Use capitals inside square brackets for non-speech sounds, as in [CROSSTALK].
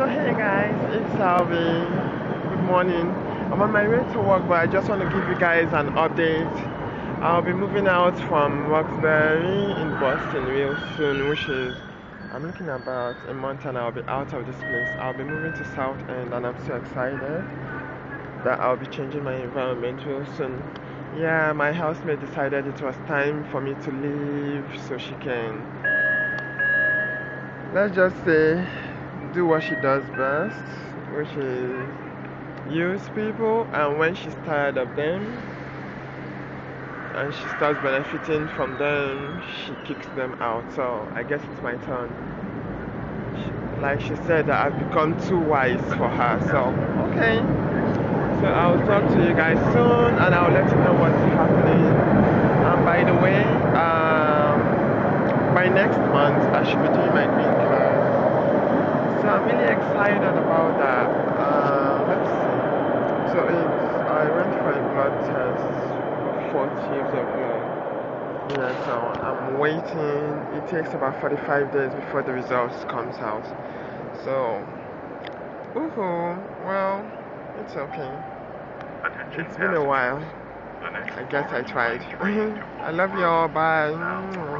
Hey guys, it's Salvi. Good morning. I'm on my way to work, but I just want to give you guys an update. I'll be moving out from Roxbury in Boston real soon, which is I'm looking about a month and I'll be out of this place. I'll be moving to South End and I'm so excited that I'll be changing my environment real soon. Yeah, my housemate decided it was time for me to leave so she can let's just say do what she does best, which is use people, and when she's tired of them and she starts benefiting from them, she kicks them out. So I guess it's my turn. Like she said, that I've become too wise for her. So okay. So I'll talk to you guys soon, and I'll let you know what's happening. And by the way, um, by next month I should be doing my green card. I'm really excited about that. Uh, let's see. So it's I went for a blood test, four tubes of blood. Yeah, so I'm waiting. It takes about 45 days before the results comes out. So, ooh, well, it's okay. It's been a while. I guess I tried. [LAUGHS] I love y'all. Bye.